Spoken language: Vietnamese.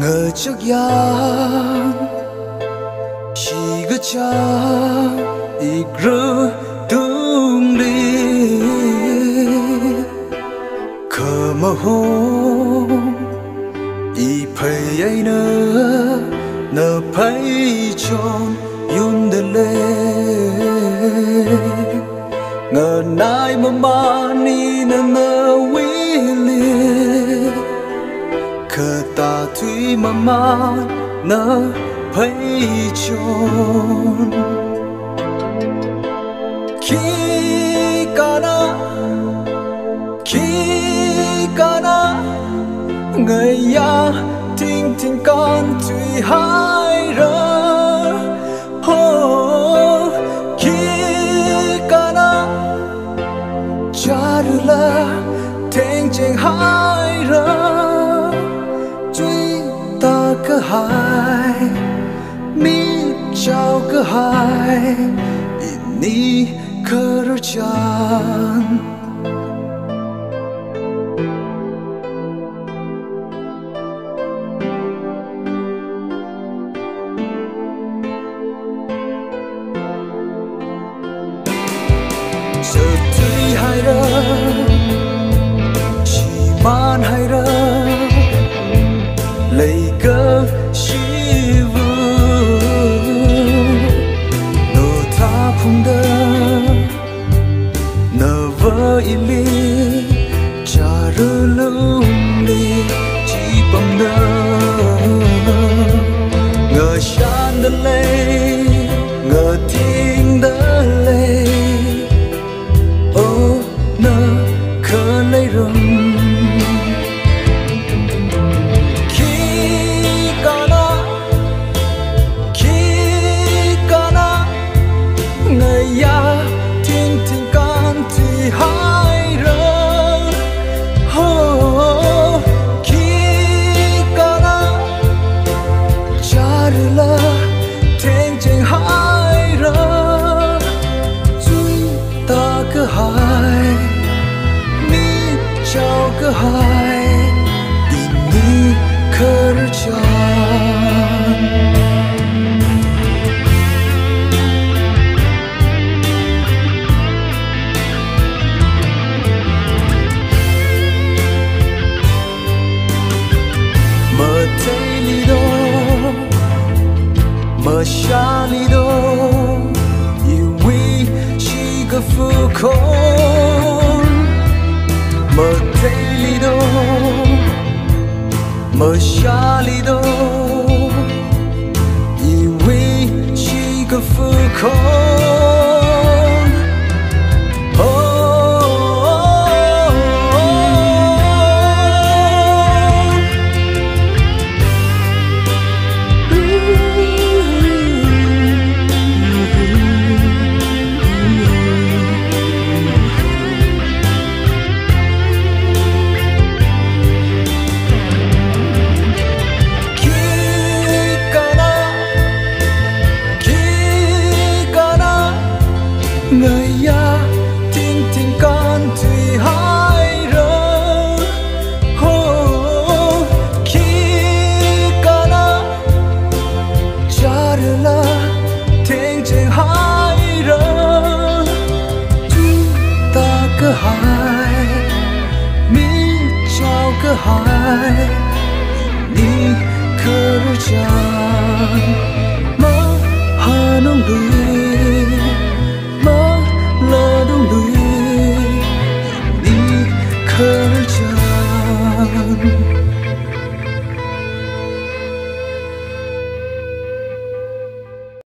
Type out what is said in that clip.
ngờ chắc yang chỉ có cha ít rơ tung đi. Khờ mà hô ý phải ai nơ nơ phải chọn yun de lê. Ngờ nai mà mà ni nơ nơ thủy mà mà nở phải chọn khi cả na, khi cả na, người ya tình tình con thủy hai rơ oh. มีเ个海าก็หา 海，你可曾？没泪里躲，没笑里躲，以为是个浮空。美丽都，梦想里头，以为是一个福口 너야 띵띵 건 뒤하이로. 기가나. 자르라 탱쟁하이로. 두다그하이 밀쳐그하이 니 그루전